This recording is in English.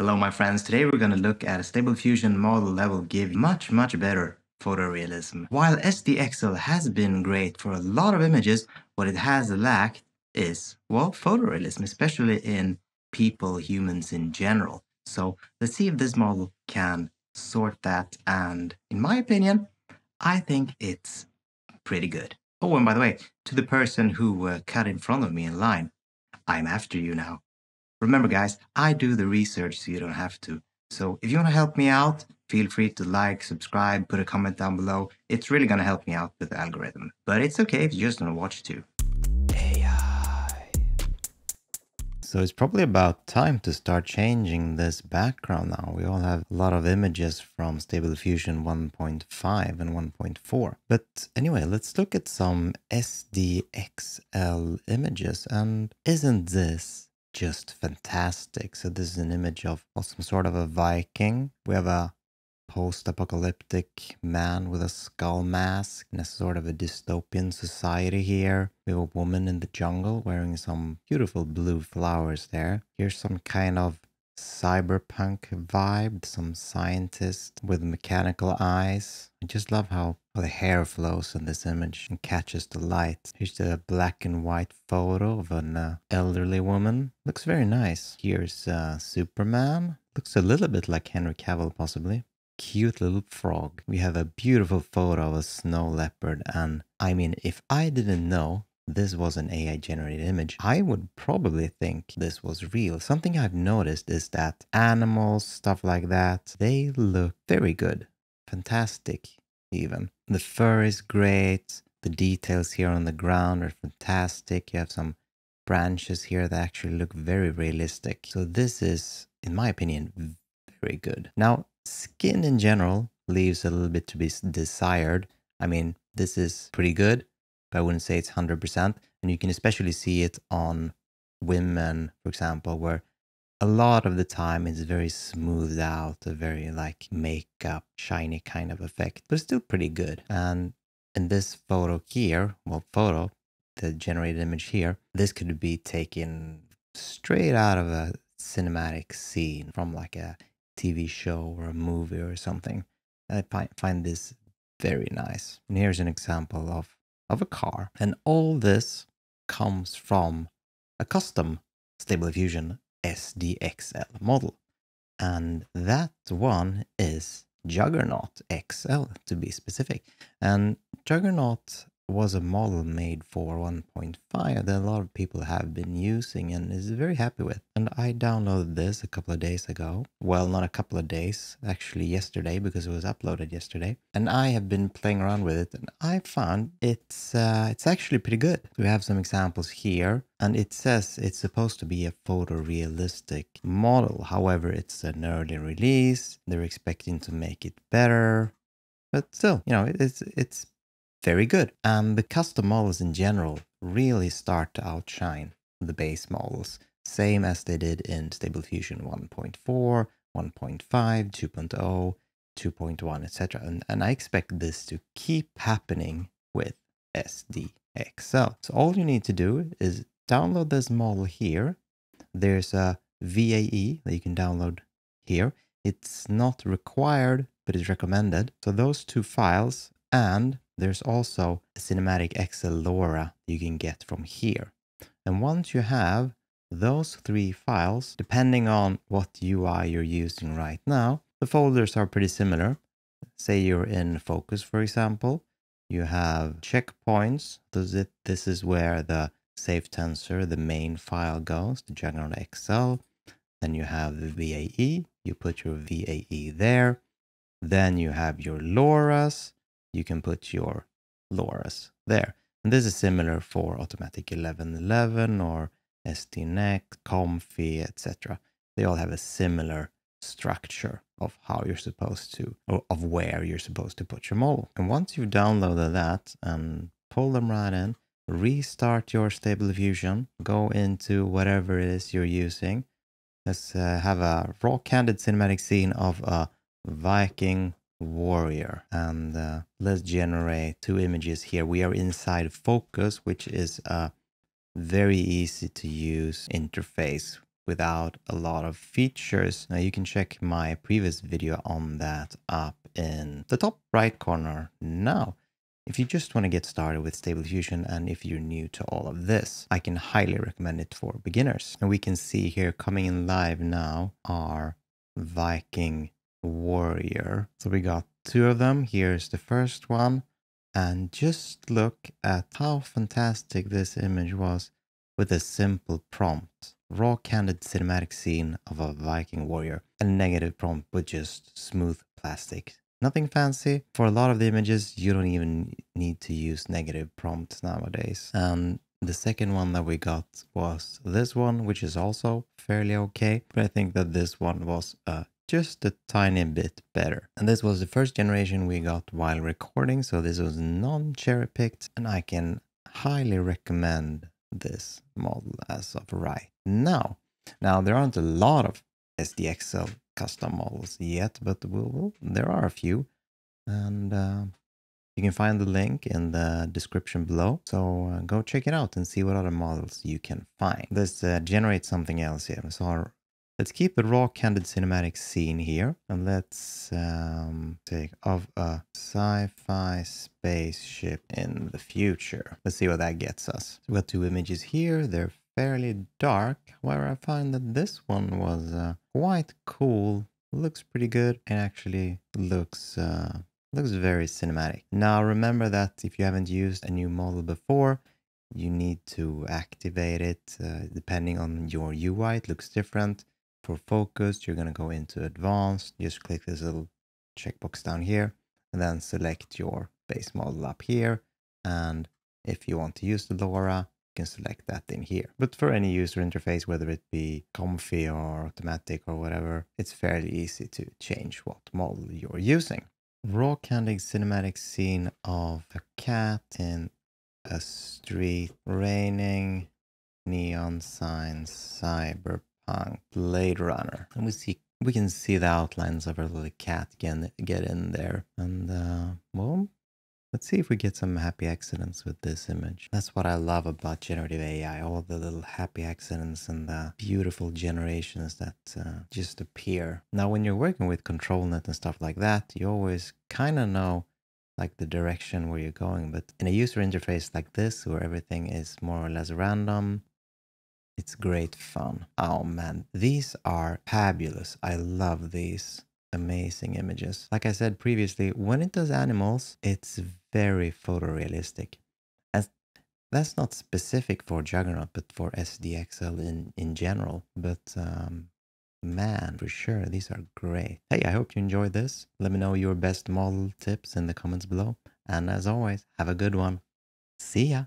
Hello my friends, today we're going to look at a Stable Diffusion model that will give much much better photorealism. While SDXL has been great for a lot of images, what it has lacked is, well, photorealism, especially in people, humans in general. So let's see if this model can sort that and in my opinion, I think it's pretty good. Oh, and by the way, to the person who uh, cut in front of me in line, I'm after you now. Remember, guys, I do the research so you don't have to. So if you want to help me out, feel free to like, subscribe, put a comment down below. It's really going to help me out with the algorithm. But it's okay if you just want to watch too. AI. So it's probably about time to start changing this background now. We all have a lot of images from Stable Diffusion 1.5 and 1.4. But anyway, let's look at some SDXL images. And isn't this just fantastic. So this is an image of, some sort of a Viking. We have a post-apocalyptic man with a skull mask in a sort of a dystopian society here. We have a woman in the jungle wearing some beautiful blue flowers there. Here's some kind of cyberpunk vibe, some scientist with mechanical eyes. I just love how the hair flows in this image and catches the light. Here's the black and white photo of an uh, elderly woman. Looks very nice. Here's uh, Superman. Looks a little bit like Henry Cavill possibly. Cute little frog. We have a beautiful photo of a snow leopard and I mean if I didn't know this was an AI generated image, I would probably think this was real. Something I've noticed is that animals, stuff like that, they look very good. Fantastic, even. The fur is great. The details here on the ground are fantastic. You have some branches here that actually look very realistic. So this is, in my opinion, very good. Now, skin in general leaves a little bit to be desired. I mean, this is pretty good but I wouldn't say it's 100%. And you can especially see it on women, for example, where a lot of the time it's very smoothed out, a very like makeup, shiny kind of effect, but still pretty good. And in this photo here, well, photo, the generated image here, this could be taken straight out of a cinematic scene from like a TV show or a movie or something. I find this very nice. And here's an example of of a car. And all this comes from a custom Stable Diffusion SDXL model. And that one is Juggernaut XL to be specific. And Juggernaut was a model made for 1.5 that a lot of people have been using and is very happy with. And I downloaded this a couple of days ago. Well, not a couple of days, actually yesterday because it was uploaded yesterday. And I have been playing around with it and I found it's uh, it's actually pretty good. We have some examples here and it says it's supposed to be a photorealistic model. However, it's an early release. They're expecting to make it better. But still, you know, it's it's very good. And the custom models in general really start to outshine the base models, same as they did in Stable Diffusion 1.4, 1.5, 2.0, 2.1, etc. And, and I expect this to keep happening with SDXL. So all you need to do is download this model here. There's a VAE that you can download here. It's not required, but it's recommended. So those two files and there's also a Cinematic XL LoRa you can get from here. And once you have those three files, depending on what UI you're using right now, the folders are pretty similar. Say you're in Fooocus, for example, you have checkpoints. This is where the safe tensor, the main file goes, the general XL. Then you have the VAE, you put your VAE there. Then you have your LoRa's, you can put your LoRa's there. And this is similar for Automatic 1111 or SD.Next, Comfy, etc. They all have a similar structure of how you're supposed to, or of where you're supposed to put your model. And once you've downloaded that and pull them right in, restart your Stable Diffusion, go into whatever it is you're using. Let's uh, have a raw candid cinematic scene of a Viking warrior and uh, let's generate two images here we are inside Fooocus which is a very easy to use interface without a lot of features. Now you can check my previous video on that up in the top right corner now. If you just want to get started with Stable Diffusion and if you're new to all of this, I can highly recommend it for beginners. And we can see here coming in live now are Viking Warrior. So we got two of them. Here's the first one. And just look at how fantastic this image was with a simple prompt. Raw candid cinematic scene of a Viking warrior. A negative prompt with just smooth plastic. Nothing fancy. For a lot of the images, you don't even need to use negative prompts nowadays. And the second one that we got was this one, which is also fairly okay. But I think that this one was uh, just a tiny bit better. And this was the first generation we got while recording. So this was non-cherry picked and I can highly recommend this model as of right now. Now, there aren't a lot of SDXL custom models yet, but we'll, there are a few. And uh, you can find the link in the description below. So uh, go check it out and see what other models you can find. Let's uh, generate something else here. So let's keep the raw candid cinematic scene here. And let's um, take of a sci-fi spaceship in the future. Let's see what that gets us. So we got two images here. They're fairly dark. where I find that this one was uh, quite cool. Looks pretty good and actually looks uh, looks very cinematic. Now remember that if you haven't used a new model before, you need to activate it uh, depending on your UI. It looks different. For Fooocus, you're going to go into advanced. Just click this little checkbox down here and then select your base model up here. And if you want to use the LoRa, you can select that in here. But for any user interface, whether it be comfy or automatic or whatever, it's fairly easy to change what model you're using. Raw candid cinematic scene of a cat in a street, raining, neon signs, cyberpunk, Blade Runner. And we see we can see the outlines of our little cat get, get in there. And uh, well, Let's see if we get some happy accidents with this image. That's what I love about generative AI, all the little happy accidents and the beautiful generations that uh, just appear. Now, when you're working with ControlNet and stuff like that, you always kind of know like the direction where you're going. But in a user interface like this, where everything is more or less random, it's great fun. Oh man, these are fabulous. I love these amazing images. Like I said previously, when it does animals, it's very photorealistic. And that's not specific for Juggernaut, but for SDXL in, in general. But um, man, for sure, these are great. Hey, I hope you enjoyed this. Let me know your best model tips in the comments below. And as always, have a good one. See ya.